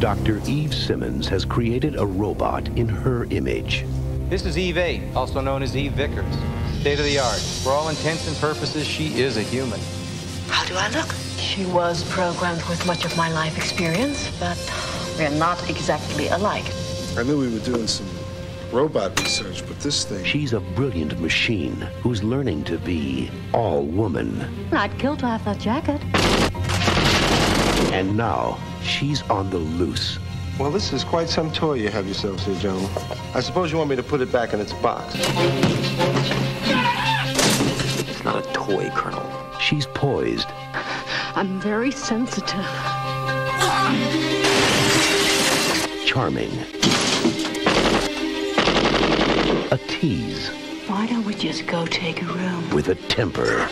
Dr. Eve Simmons has created a robot in her image. This is Eve 8, also known as Eve Vickers. State of the art. For all intents and purposes, she is a human. How do I look? She was programmed with much of my life experience, but we're not exactly alike. I knew we were doing some robot research, but this thing. She's a brilliant machine who's learning to be all woman. I'd kill to have that jacket. And now she's on the loose. Well, this is quite some toy you have yourselves here, gentlemen. I suppose you want me to put it back in its box. It's not a toy, Colonel. She's poised. I'm very sensitive. Charming. A tease. Why don't we just go take a room? With a temper.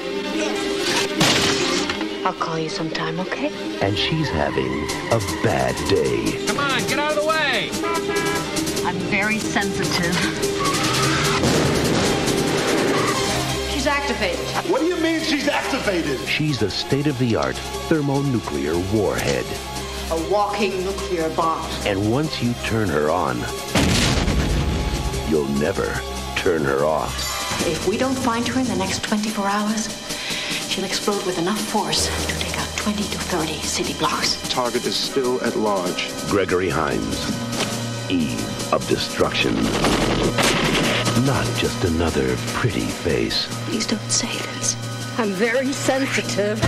I'll call you sometime, okay? And she's having a bad day. Come on, get out of the way! I'm very sensitive. She's activated. What do you mean she's activated? She's a state-of-the-art thermonuclear warhead. A walking nuclear bomb. And once you turn her on, you'll never turn her off. If we don't find her in the next 24 hours, she'll explode with enough force to take out 20 to 30 city blocks. Target is still at large. Gregory Hines, Eve of Destruction. Not just another pretty face. Please don't say this. I'm very sensitive.